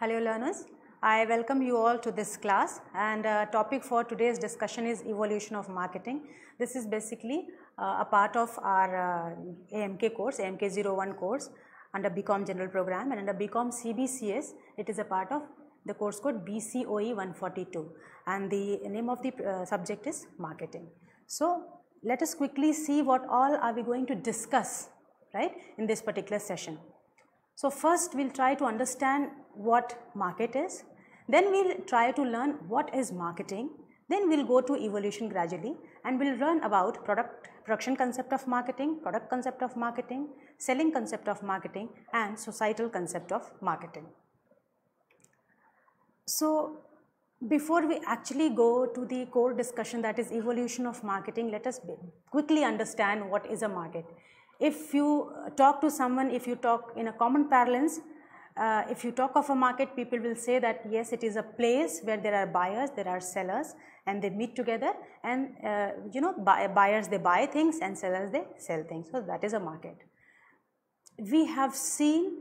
Hello learners, I welcome you all to this class and uh, topic for today's discussion is evolution of marketing. This is basically uh, a part of our uh, AMK course, AMK 01 course under BCom general program and under BCom CBCS it is a part of the course code BCOE 142 and the name of the uh, subject is marketing. So let us quickly see what all are we going to discuss right in this particular session. So first we'll try to understand what market is, then we'll try to learn what is marketing, then we'll go to evolution gradually and we'll learn about product production concept of marketing, product concept of marketing, selling concept of marketing and societal concept of marketing. So before we actually go to the core discussion that is evolution of marketing, let us quickly understand what is a market if you talk to someone, if you talk in a common parlance, uh, if you talk of a market, people will say that yes, it is a place where there are buyers, there are sellers and they meet together and uh, you know buy, buyers they buy things and sellers they sell things. So, that is a market. We have seen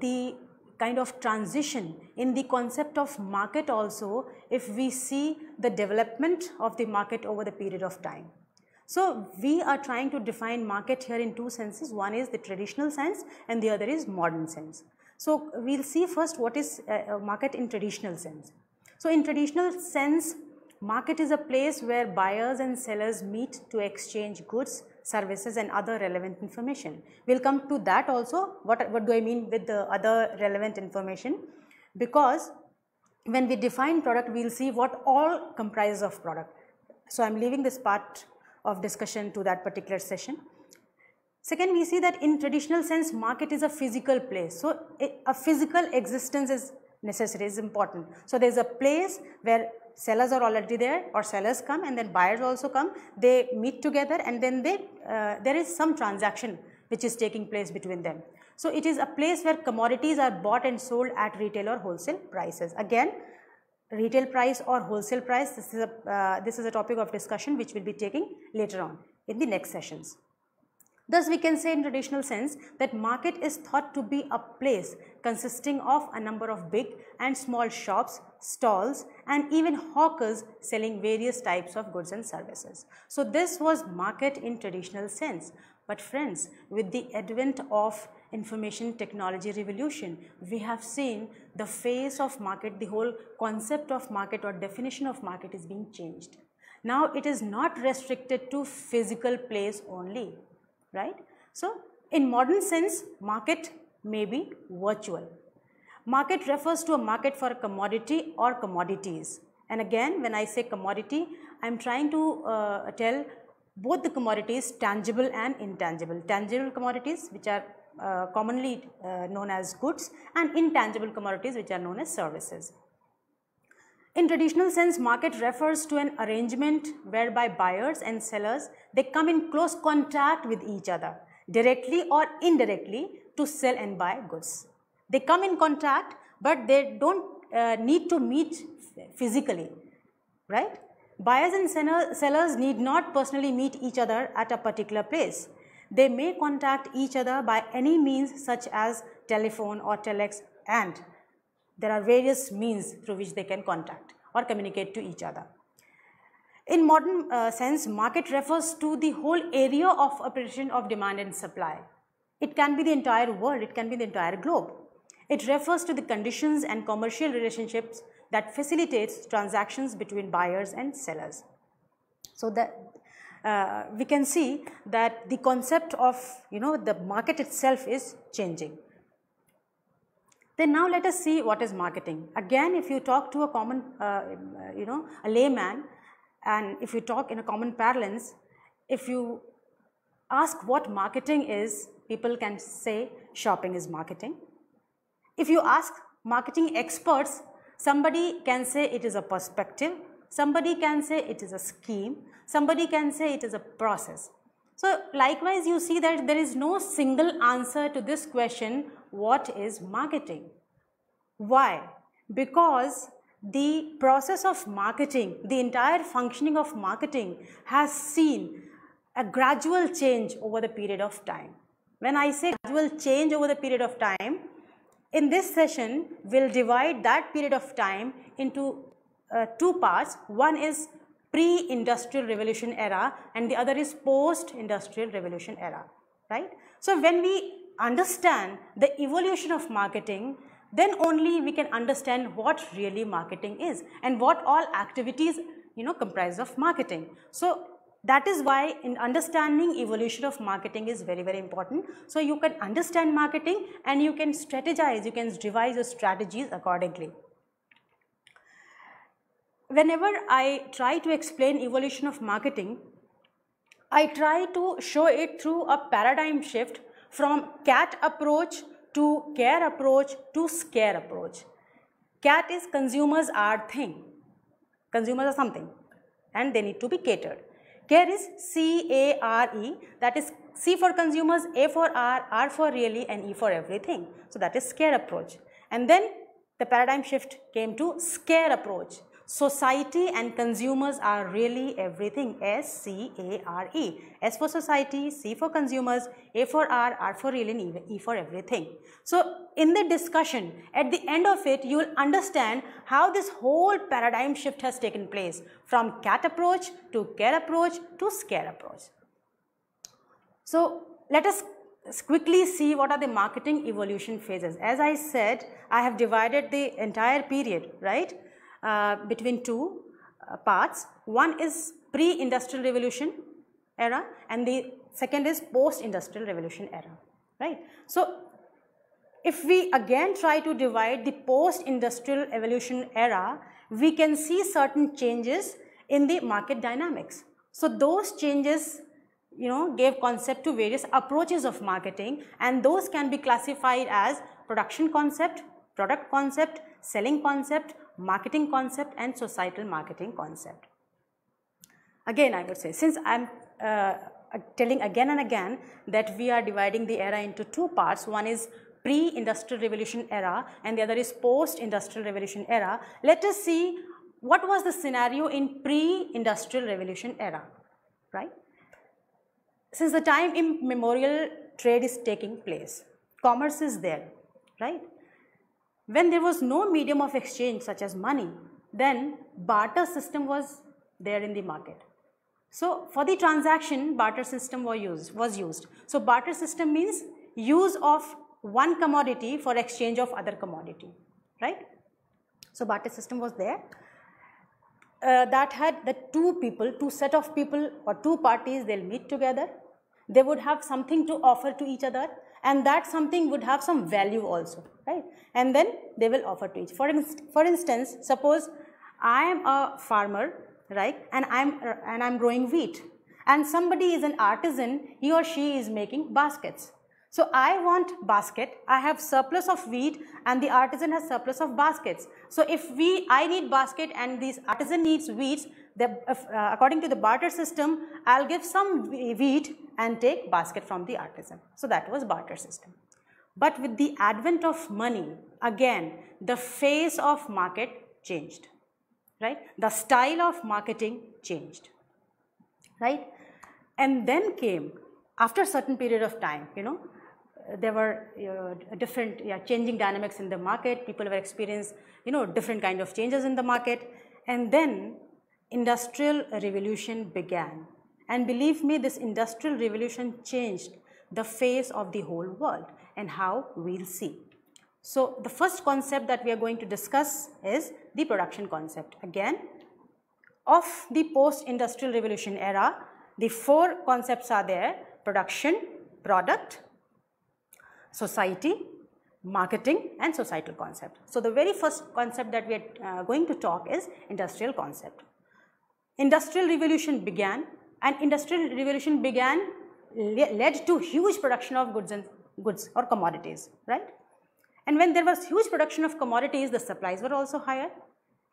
the kind of transition in the concept of market also if we see the development of the market over the period of time. So, we are trying to define market here in two senses, one is the traditional sense and the other is modern sense. So, we will see first what is a market in traditional sense. So, in traditional sense, market is a place where buyers and sellers meet to exchange goods, services and other relevant information. We will come to that also, what, what do I mean with the other relevant information because when we define product, we will see what all comprises of product. So, I am leaving this part of discussion to that particular session. Second, we see that in traditional sense market is a physical place. So, a physical existence is necessary, is important. So, there is a place where sellers are already there or sellers come and then buyers also come, they meet together and then they, uh, there is some transaction which is taking place between them. So, it is a place where commodities are bought and sold at retail or wholesale prices. Again, retail price or wholesale price this is a uh, this is a topic of discussion which we will be taking later on in the next sessions. Thus we can say in traditional sense that market is thought to be a place consisting of a number of big and small shops, stalls and even hawkers selling various types of goods and services. So this was market in traditional sense. But friends, with the advent of information technology revolution, we have seen the face of market, the whole concept of market or definition of market is being changed. Now it is not restricted to physical place only, right. So in modern sense, market may be virtual. Market refers to a market for a commodity or commodities. And again, when I say commodity, I am trying to uh, tell both the commodities tangible and intangible. Tangible commodities which are uh, commonly uh, known as goods and intangible commodities which are known as services. In traditional sense, market refers to an arrangement whereby buyers and sellers, they come in close contact with each other directly or indirectly to sell and buy goods. They come in contact, but they do not uh, need to meet physically, right. Buyers and sellers need not personally meet each other at a particular place. They may contact each other by any means such as telephone or telex and there are various means through which they can contact or communicate to each other. In modern uh, sense, market refers to the whole area of operation of demand and supply. It can be the entire world, it can be the entire globe. It refers to the conditions and commercial relationships that facilitates transactions between buyers and sellers. So that uh, we can see that the concept of you know the market itself is changing. Then now let us see what is marketing. Again if you talk to a common uh, you know a layman and if you talk in a common parlance, if you ask what marketing is, people can say shopping is marketing. If you ask marketing experts, Somebody can say it is a perspective, somebody can say it is a scheme, somebody can say it is a process. So, likewise you see that there is no single answer to this question what is marketing. Why? Because the process of marketing, the entire functioning of marketing has seen a gradual change over the period of time. When I say gradual change over the period of time, in this session, we'll divide that period of time into uh, two parts. One is pre-industrial revolution era and the other is post-industrial revolution era, right? So when we understand the evolution of marketing, then only we can understand what really marketing is and what all activities you know comprise of marketing. So that is why in understanding evolution of marketing is very very important. So you can understand marketing and you can strategize, you can devise your strategies accordingly. Whenever I try to explain evolution of marketing, I try to show it through a paradigm shift from cat approach to care approach to scare approach. Cat is consumers are thing. Consumers are something and they need to be catered. Care is C-A-R-E that is C for consumers, A for R, R for really and E for everything. So that is scare approach. And then the paradigm shift came to scare approach society and consumers are really everything S-C-A-R-E. S for society, C for consumers, A for R, R for really and E for everything. So in the discussion, at the end of it, you will understand how this whole paradigm shift has taken place from cat approach to care approach to scare approach. So let us quickly see what are the marketing evolution phases. As I said, I have divided the entire period, right? Uh, between two uh, parts. One is pre-industrial revolution era and the second is post-industrial revolution era, right. So, if we again try to divide the post-industrial evolution era, we can see certain changes in the market dynamics. So, those changes you know gave concept to various approaches of marketing and those can be classified as production concept, product concept, selling concept, marketing concept and societal marketing concept. Again I would say since I am uh, telling again and again that we are dividing the era into two parts one is pre-industrial revolution era and the other is post-industrial revolution era. Let us see what was the scenario in pre-industrial revolution era right. Since the time immemorial trade is taking place commerce is there right when there was no medium of exchange such as money, then barter system was there in the market. So for the transaction, barter system was used. Was used. So barter system means use of one commodity for exchange of other commodity, right? So barter system was there. Uh, that had the two people, two set of people or two parties, they'll meet together. They would have something to offer to each other and that something would have some value also right? And then they will offer to each. For, for instance suppose i am a farmer right? And i'm uh, and i'm growing wheat. And somebody is an artisan he or she is making baskets. So i want basket. I have surplus of wheat and the artisan has surplus of baskets. So if we i need basket and this artisan needs wheat the, uh, according to the barter system i'll give some wheat and take basket from the artisan. So that was barter system. But with the advent of money, again, the face of market changed, right? The style of marketing changed, right? And then came, after a certain period of time, you know, there were uh, different yeah, changing dynamics in the market, people were experiencing, you know, different kind of changes in the market. And then industrial revolution began and believe me, this industrial revolution changed the face of the whole world and how we'll see. So the first concept that we are going to discuss is the production concept. Again, of the post-industrial revolution era, the four concepts are there, production, product, society, marketing and societal concept. So the very first concept that we are uh, going to talk is industrial concept. Industrial revolution began and industrial revolution began led to huge production of goods and goods or commodities right? And when there was huge production of commodities the supplies were also higher.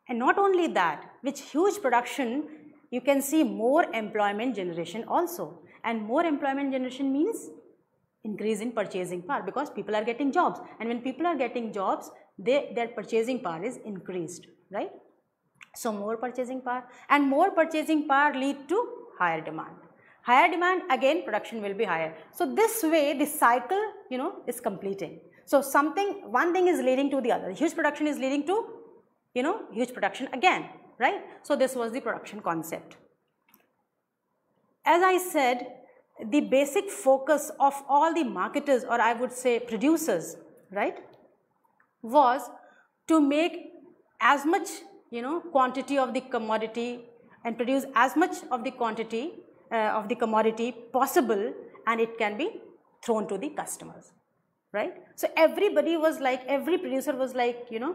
And not only that with huge production you can see more employment generation also. And more employment generation means increase in purchasing power because people are getting jobs. And when people are getting jobs they, their purchasing power is increased right? So more purchasing power and more purchasing power lead to higher demand. Higher demand again production will be higher. So this way the cycle you know is completing. So something, one thing is leading to the other. Huge production is leading to, you know, huge production again, right? So this was the production concept. As I said, the basic focus of all the marketers or I would say producers, right, was to make as much, you know, quantity of the commodity and produce as much of the quantity uh, of the commodity possible and it can be thrown to the customers, right. So everybody was like, every producer was like, you know,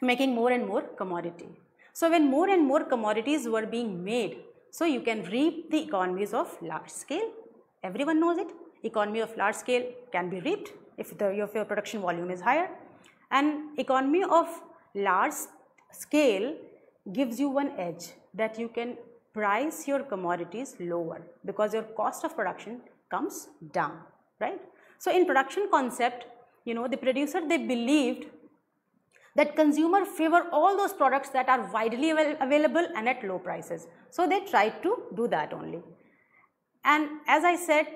making more and more commodity. So when more and more commodities were being made, so you can reap the economies of large scale. Everyone knows it. Economy of large scale can be reaped if the if your production volume is higher. And economy of large scale gives you one edge that you can price your commodities lower because your cost of production comes down, right. So in production concept, you know, the producer they believed that consumer favor all those products that are widely avail available and at low prices. So they tried to do that only. And as I said,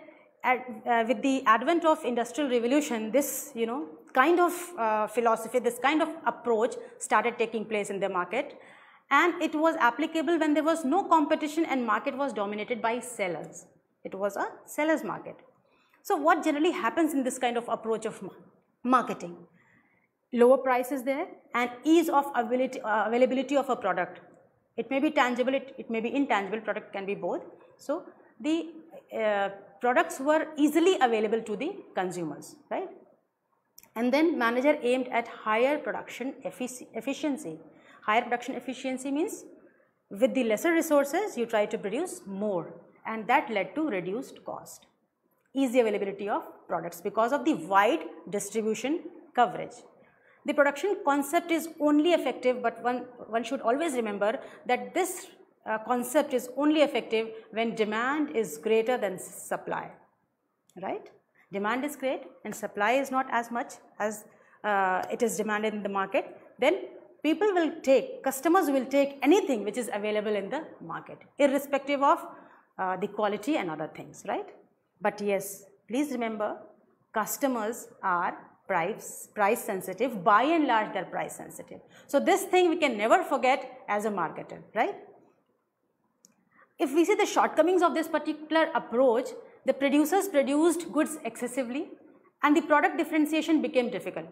at, uh, with the advent of industrial revolution, this, you know, kind of uh, philosophy, this kind of approach started taking place in the market. And it was applicable when there was no competition and market was dominated by sellers. It was a seller's market. So what generally happens in this kind of approach of marketing? lower prices there and ease of availability, uh, availability of a product. It may be tangible, it, it may be intangible, product can be both. So, the uh, products were easily available to the consumers, right. And then manager aimed at higher production effic efficiency. Higher production efficiency means with the lesser resources you try to produce more and that led to reduced cost. Easy availability of products because of the wide distribution coverage. The production concept is only effective, but one, one should always remember that this uh, concept is only effective when demand is greater than supply, right? Demand is great and supply is not as much as uh, it is demanded in the market, then people will take, customers will take anything which is available in the market, irrespective of uh, the quality and other things, right? But yes, please remember, customers are price, price sensitive, by and large they are price sensitive. So this thing we can never forget as a marketer, right? If we see the shortcomings of this particular approach, the producers produced goods excessively and the product differentiation became difficult.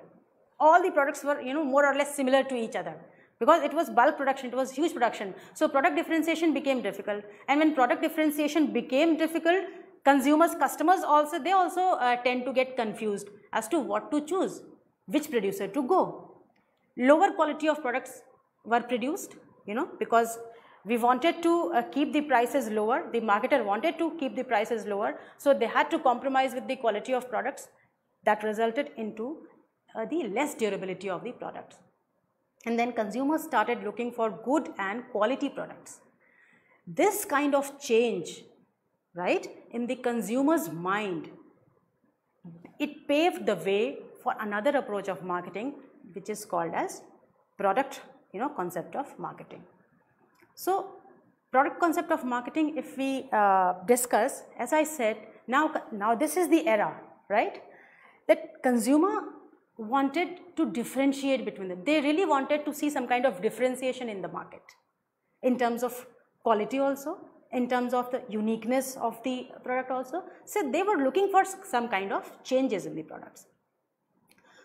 All the products were, you know, more or less similar to each other because it was bulk production, it was huge production. So product differentiation became difficult and when product differentiation became difficult, consumers, customers also, they also uh, tend to get confused as to what to choose, which producer to go. Lower quality of products were produced, you know, because we wanted to uh, keep the prices lower, the marketer wanted to keep the prices lower, so they had to compromise with the quality of products that resulted into uh, the less durability of the products. And then consumers started looking for good and quality products. This kind of change right, in the consumer's mind. It paved the way for another approach of marketing which is called as product you know concept of marketing. So, product concept of marketing if we uh, discuss as I said now, now this is the era right that consumer wanted to differentiate between them. They really wanted to see some kind of differentiation in the market in terms of quality also in terms of the uniqueness of the product also. So, they were looking for some kind of changes in the products.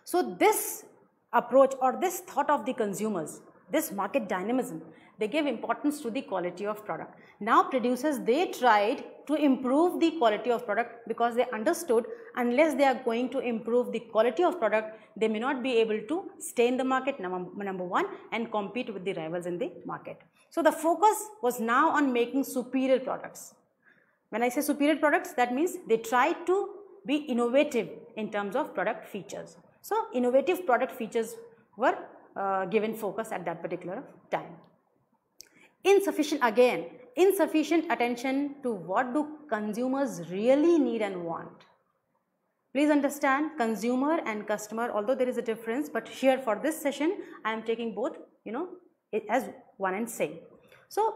So, this approach or this thought of the consumers, this market dynamism, they gave importance to the quality of product. Now producers, they tried to improve the quality of product because they understood unless they are going to improve the quality of product, they may not be able to stay in the market number, number one and compete with the rivals in the market. So the focus was now on making superior products. When I say superior products, that means they tried to be innovative in terms of product features. So innovative product features were uh, given focus at that particular time. Insufficient again, insufficient attention to what do consumers really need and want. Please understand consumer and customer although there is a difference but here for this session I am taking both you know as one and same. So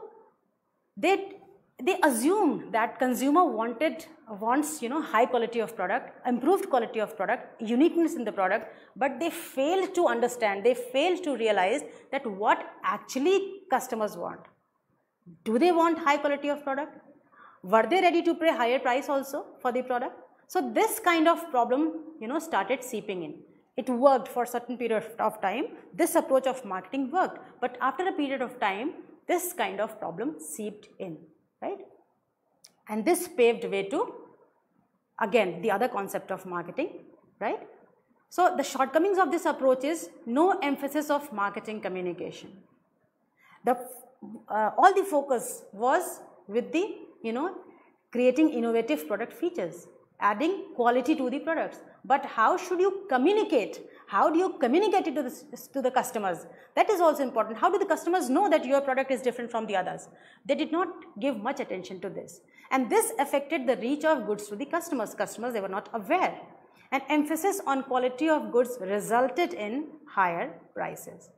they they assume that consumer wanted wants you know high quality of product improved quality of product uniqueness in the product but they fail to understand they fail to realize that what actually customers want do they want high quality of product? Were they ready to pay higher price also for the product? So this kind of problem you know started seeping in. It worked for certain period of time. This approach of marketing worked. But after a period of time this kind of problem seeped in right? And this paved way to again the other concept of marketing right? So the shortcomings of this approach is no emphasis of marketing communication. The uh, all the focus was with the you know creating innovative product features adding quality to the products. But how should you communicate? How do you communicate it to the, to the customers? That is also important. How do the customers know that your product is different from the others? They did not give much attention to this. And this affected the reach of goods to the customers. Customers they were not aware. And emphasis on quality of goods resulted in higher prices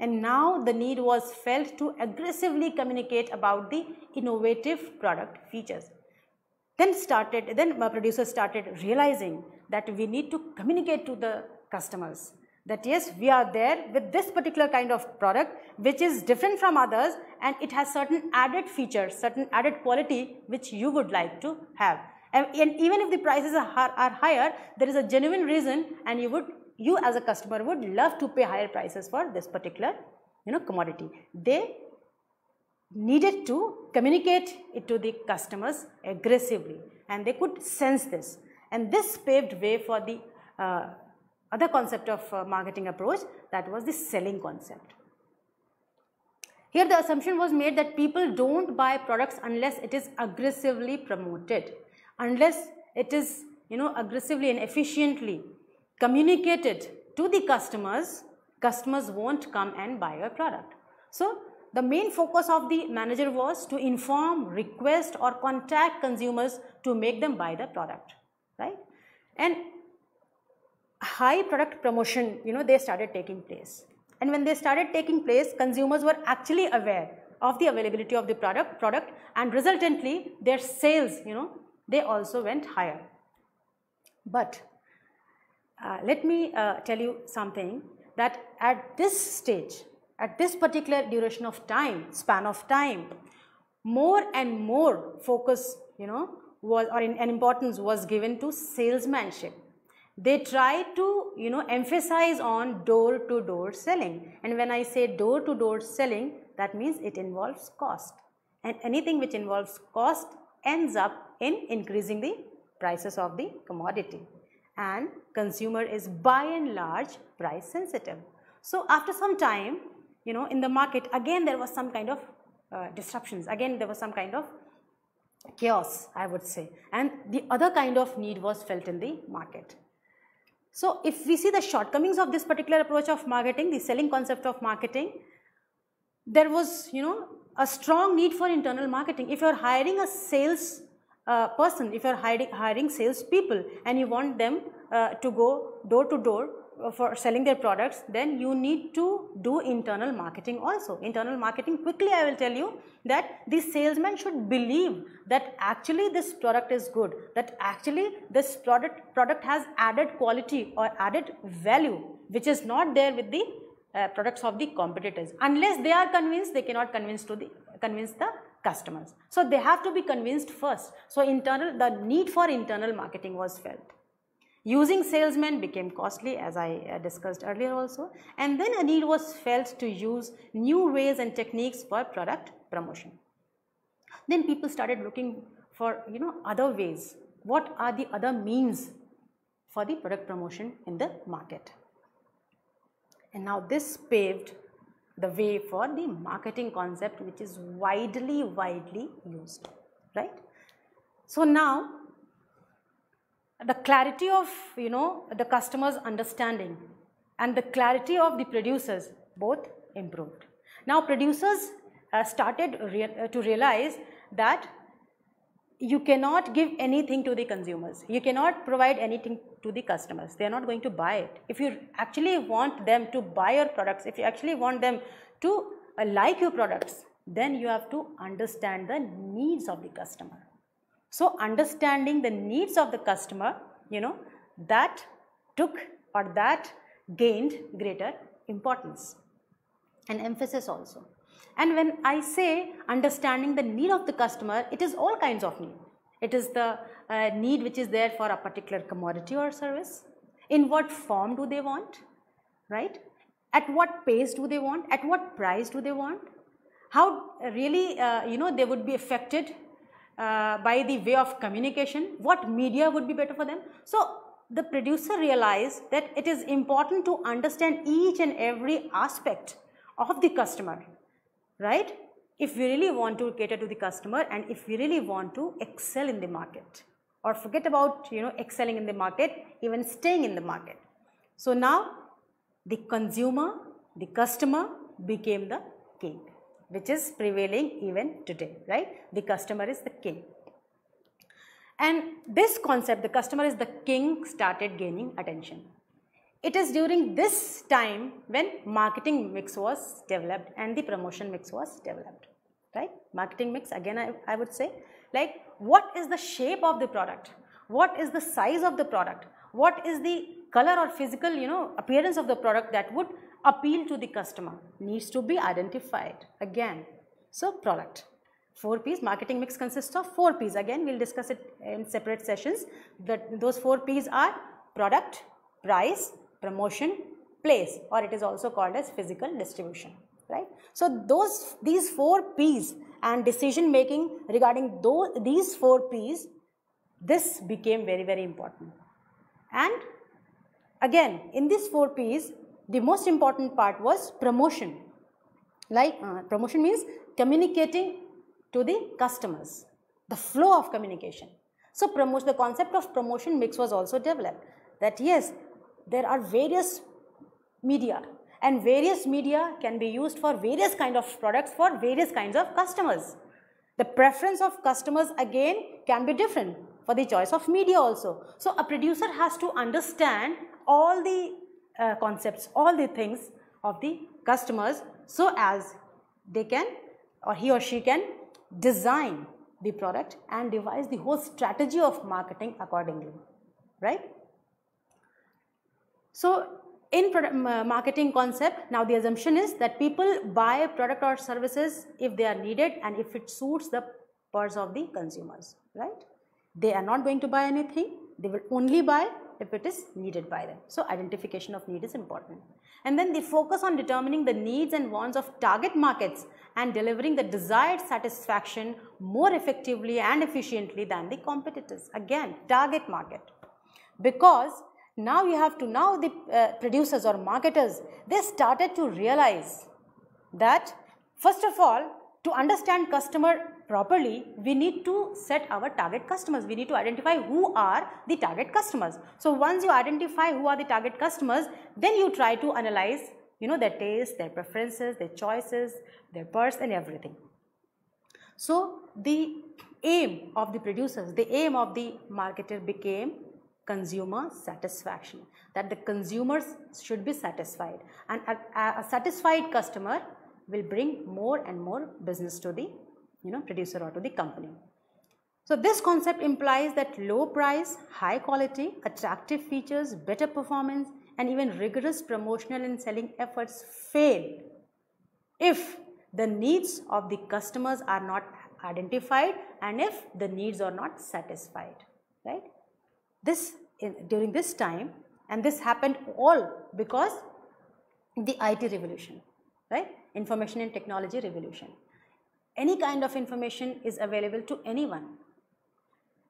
and now the need was felt to aggressively communicate about the innovative product features. Then started then my producers started realizing that we need to communicate to the customers that yes we are there with this particular kind of product which is different from others and it has certain added features certain added quality which you would like to have. And, and even if the prices are, are higher there is a genuine reason and you would you as a customer would love to pay higher prices for this particular you know commodity they needed to communicate it to the customers aggressively and they could sense this and this paved way for the uh, other concept of uh, marketing approach that was the selling concept. Here the assumption was made that people don't buy products unless it is aggressively promoted, unless it is you know aggressively and efficiently communicated to the customers, customers won't come and buy your product. So the main focus of the manager was to inform, request or contact consumers to make them buy the product, right? And high product promotion, you know, they started taking place. And when they started taking place, consumers were actually aware of the availability of the product, product and resultantly their sales, you know, they also went higher. But uh, let me uh, tell you something that at this stage, at this particular duration of time, span of time, more and more focus, you know, was or in, an importance was given to salesmanship. They try to you know emphasize on door to door selling. And when I say door to door selling that means it involves cost. And anything which involves cost ends up in increasing the prices of the commodity and consumer is by and large price sensitive. So after some time you know in the market again there was some kind of uh, disruptions again there was some kind of chaos I would say and the other kind of need was felt in the market. So, if we see the shortcomings of this particular approach of marketing, the selling concept of marketing, there was you know a strong need for internal marketing. If you are hiring a sales uh, person, if you are hiring, hiring sales people and you want them uh, to go door to door for selling their products then you need to do internal marketing also. Internal marketing quickly i will tell you that the salesman should believe that actually this product is good that actually this product product has added quality or added value which is not there with the uh, products of the competitors. Unless they are convinced they cannot convince to the convince the customers so they have to be convinced first so internal the need for internal marketing was felt Using salesmen became costly as I uh, discussed earlier also and then a need was felt to use new ways and techniques for product promotion. Then people started looking for you know other ways. What are the other means for the product promotion in the market? And now this paved the way for the marketing concept which is widely widely used right. So now the clarity of you know the customer's understanding and the clarity of the producers both improved. Now producers uh, started uh, to realize that you cannot give anything to the consumers, you cannot provide anything to the customers, they are not going to buy it. If you actually want them to buy your products, if you actually want them to uh, like your products, then you have to understand the needs of the customer. So understanding the needs of the customer, you know, that took or that gained greater importance and emphasis also. And when I say understanding the need of the customer, it is all kinds of need. It is the uh, need which is there for a particular commodity or service. In what form do they want, right? At what pace do they want? At what price do they want? How really, uh, you know, they would be affected uh, by the way of communication? What media would be better for them? So, the producer realized that it is important to understand each and every aspect of the customer, right? If we really want to cater to the customer and if we really want to excel in the market or forget about, you know, excelling in the market, even staying in the market. So now the consumer, the customer became the king, which is prevailing even today, right? The customer is the king. And this concept, the customer is the king, started gaining attention. It is during this time when marketing mix was developed and the promotion mix was developed, right? Marketing mix, again I, I would say, like what is the shape of the product? What is the size of the product? What is the color or physical, you know, appearance of the product that would appeal to the customer needs to be identified again. So, product. 4 P's marketing mix consists of 4 P's again we will discuss it in separate sessions that those 4 P's are product, price, promotion, place or it is also called as physical distribution right. So, those these 4 P's and decision making regarding those these 4 P's this became very very important and again in these 4 P's the most important part was promotion like uh, promotion means communicating to the customers, the flow of communication. So, promotion, the concept of promotion mix was also developed that yes, there are various media and various media can be used for various kind of products for various kinds of customers. The preference of customers again can be different for the choice of media also. So, a producer has to understand all the uh, concepts, all the things of the customers so as they can or he or she can design the product and devise the whole strategy of marketing accordingly, right. So, in uh, marketing concept, now the assumption is that people buy product or services if they are needed and if it suits the purse of the consumers, right. They are not going to buy anything, they will only buy if it is needed by them. So, identification of need is important. And then the focus on determining the needs and wants of target markets and delivering the desired satisfaction more effectively and efficiently than the competitors. Again, target market. Because now you have to, now the uh, producers or marketers, they started to realize that first of all, to understand customer properly, we need to set our target customers. We need to identify who are the target customers. So, once you identify who are the target customers, then you try to analyze you know their taste, their preferences, their choices, their purse and everything. So, the aim of the producers, the aim of the marketer became consumer satisfaction that the consumers should be satisfied and a, a, satisfied customer will bring more and more business to the you know producer or to the company. So, this concept implies that low price, high quality, attractive features, better performance and even rigorous promotional and selling efforts fail if the needs of the customers are not identified and if the needs are not satisfied right this in, during this time and this happened all because the IT revolution right? Information and technology revolution. Any kind of information is available to anyone.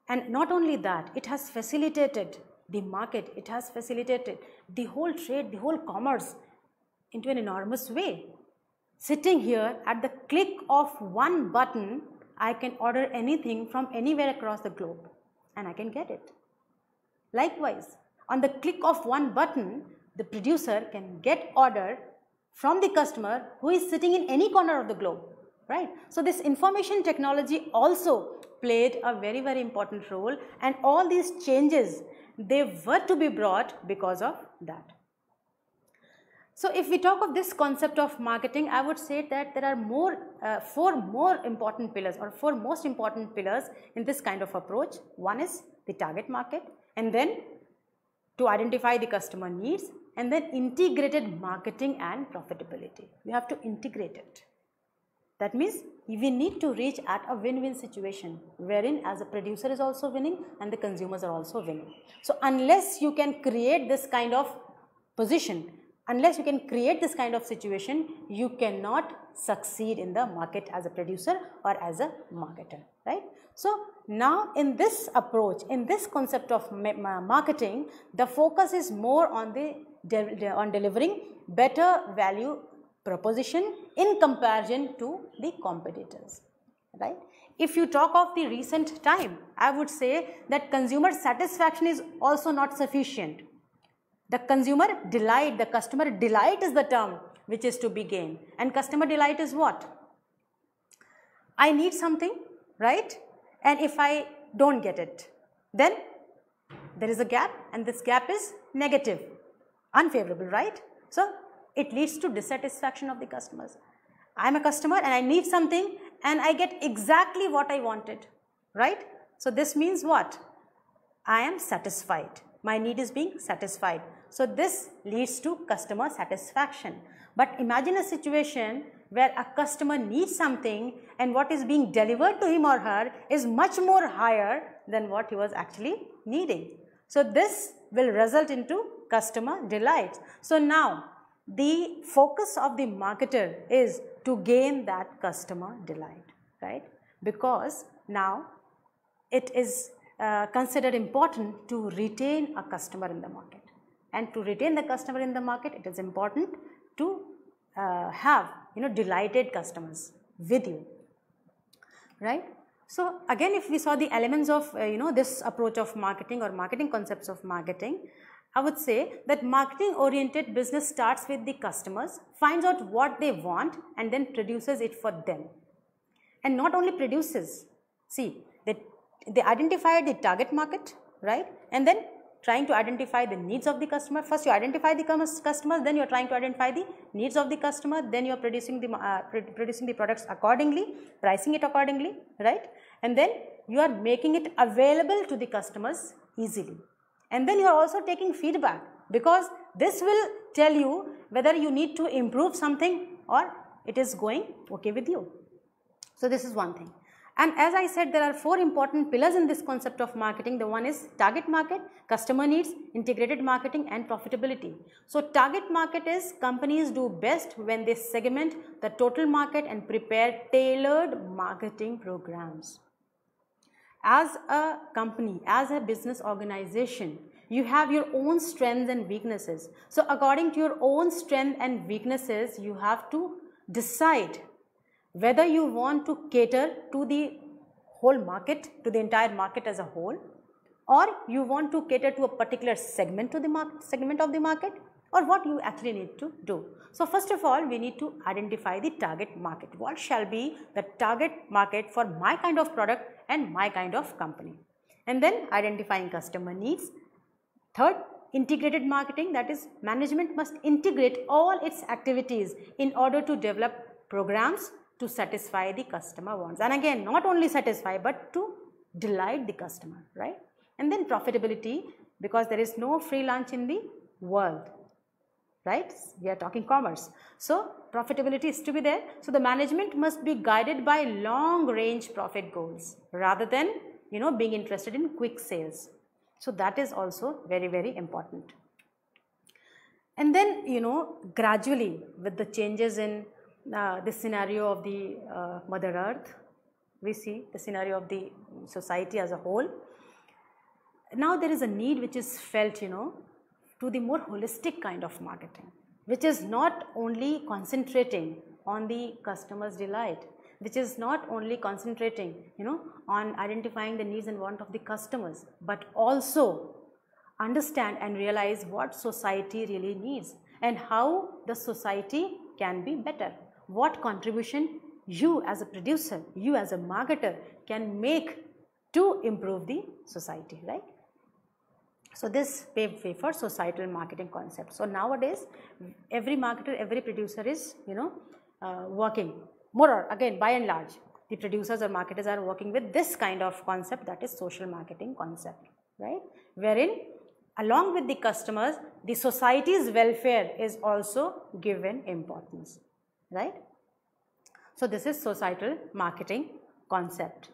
And not only that it has facilitated the market it has facilitated the whole trade the whole commerce into an enormous way. Sitting here at the click of one button, I can order anything from anywhere across the globe and I can get it. Likewise, on the click of one button, the producer can get order from the customer who is sitting in any corner of the globe, right. So, this information technology also played a very, very important role and all these changes, they were to be brought because of that. So if we talk of this concept of marketing, I would say that there are more, uh, four more important pillars or four most important pillars in this kind of approach. One is the target market and then to identify the customer needs and then integrated marketing and profitability. You have to integrate it. That means we need to reach at a win-win situation wherein as a producer is also winning and the consumers are also winning. So unless you can create this kind of position, unless you can create this kind of situation, you cannot succeed in the market as a producer or as a marketer, right. So now in this approach, in this concept of marketing, the focus is more on the on delivering better value proposition in comparison to the competitors, right. If you talk of the recent time, I would say that consumer satisfaction is also not sufficient. The consumer delight, the customer delight is the term which is to be gained and customer delight is what? I need something, right? And if I don't get it, then there is a gap and this gap is negative, unfavorable, right? So, it leads to dissatisfaction of the customers. I am a customer and I need something and I get exactly what I wanted, right? So this means what? I am satisfied. My need is being satisfied. So this leads to customer satisfaction. But imagine a situation where a customer needs something and what is being delivered to him or her is much more higher than what he was actually needing. So this will result into customer delight. So now the focus of the marketer is to gain that customer delight, right? Because now it is uh, considered important to retain a customer in the market. And to retain the customer in the market, it is important to uh, have, you know, delighted customers with you, right? So again, if we saw the elements of, uh, you know, this approach of marketing or marketing concepts of marketing, I would say that marketing oriented business starts with the customers, finds out what they want and then produces it for them. And not only produces, see, they, they identify the target market, right? And then trying to identify the needs of the customer. First you identify the customers, then you are trying to identify the needs of the customer, then you are producing the, uh, producing the products accordingly, pricing it accordingly, right? And then you are making it available to the customers easily and then you are also taking feedback because this will tell you whether you need to improve something or it is going okay with you. So this is one thing. And as I said, there are four important pillars in this concept of marketing. The one is target market, customer needs, integrated marketing and profitability. So target market is companies do best when they segment the total market and prepare tailored marketing programs as a company, as a business organization, you have your own strengths and weaknesses. So according to your own strength and weaknesses, you have to decide whether you want to cater to the whole market, to the entire market as a whole, or you want to cater to a particular segment to the market, segment of the market, or what you actually need to do. So first of all, we need to identify the target market. What shall be the target market for my kind of product and my kind of company. And then identifying customer needs. Third, integrated marketing that is management must integrate all its activities in order to develop programs to satisfy the customer wants. And again, not only satisfy but to delight the customer, right? And then profitability because there is no free lunch in the world right? We are talking commerce. So, profitability is to be there. So, the management must be guided by long range profit goals rather than you know being interested in quick sales. So, that is also very very important. And then you know gradually with the changes in uh, the scenario of the uh, mother earth, we see the scenario of the society as a whole. Now there is a need which is felt you know to the more holistic kind of marketing, which is not only concentrating on the customer's delight, which is not only concentrating, you know, on identifying the needs and want of the customers, but also understand and realize what society really needs and how the society can be better. What contribution you as a producer, you as a marketer can make to improve the society, right? So this paved way for societal marketing concept. So nowadays, every marketer, every producer is, you know, uh, working more or again by and large, the producers or marketers are working with this kind of concept that is social marketing concept, right? Wherein along with the customers, the society's welfare is also given importance, right? So this is societal marketing concept.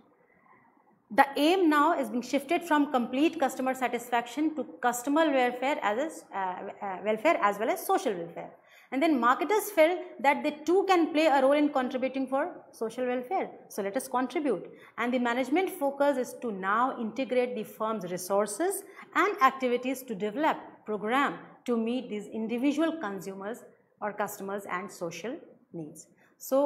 The aim now is being shifted from complete customer satisfaction to customer welfare as uh, uh, welfare as well as social welfare. And then marketers felt that they too can play a role in contributing for social welfare. So let us contribute. And the management focus is to now integrate the firm's resources and activities to develop program to meet these individual consumers or customers and social needs. So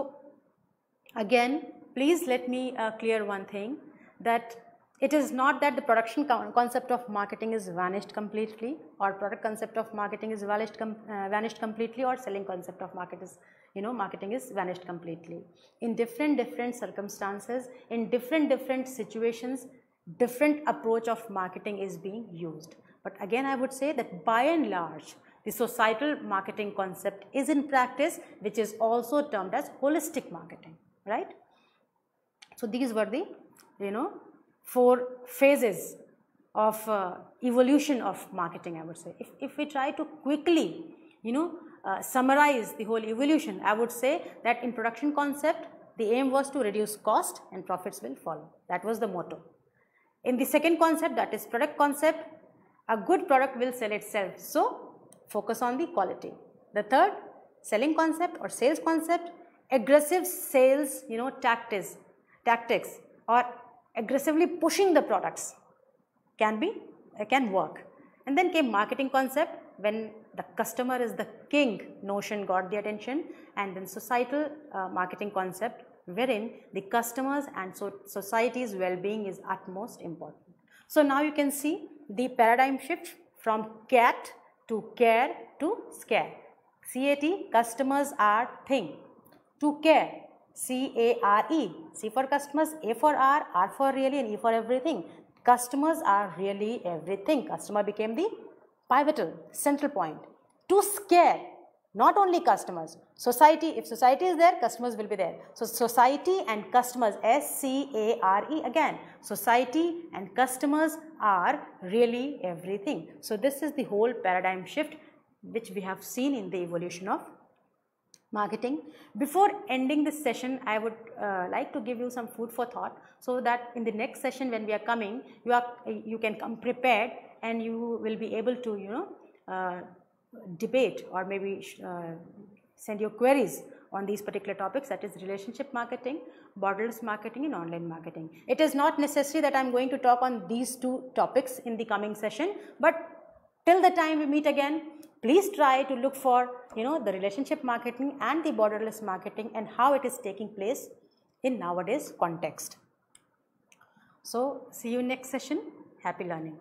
again, please let me uh, clear one thing that it is not that the production concept of marketing is vanished completely or product concept of marketing is vanished, com uh, vanished completely or selling concept of market is you know marketing is vanished completely. In different different circumstances, in different different situations, different approach of marketing is being used. But again I would say that by and large the societal marketing concept is in practice which is also termed as holistic marketing right. So these were the you know four phases of uh, evolution of marketing I would say. If, if we try to quickly you know uh, summarize the whole evolution I would say that in production concept the aim was to reduce cost and profits will follow that was the motto. In the second concept that is product concept a good product will sell itself so focus on the quality. The third selling concept or sales concept aggressive sales you know tactics tactics or aggressively pushing the products can be can work and then came marketing concept when the customer is the king notion got the attention and then societal uh, marketing concept wherein the customers and so society's well-being is utmost important. So now you can see the paradigm shift from cat to care to scare. CAT customers are thing to care C-A-R-E. C for customers, A for R, R for really and E for everything. Customers are really everything. Customer became the pivotal central point. To scare not only customers, society, if society is there, customers will be there. So, society and customers, S-C-A-R-E again, society and customers are really everything. So, this is the whole paradigm shift which we have seen in the evolution of marketing. Before ending this session, I would uh, like to give you some food for thought so that in the next session when we are coming, you are you can come prepared and you will be able to you know uh, debate or maybe uh, send your queries on these particular topics that is relationship marketing, borderless marketing and online marketing. It is not necessary that I am going to talk on these two topics in the coming session, but till the time we meet again, please try to look for you know the relationship marketing and the borderless marketing and how it is taking place in nowadays context. So, see you next session. Happy learning.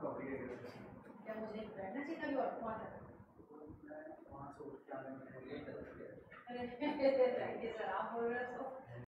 क्या मुझे बैठना चाहिए कभी और? वहाँ तक अरे thank you sir आप बोल रहे हो तो।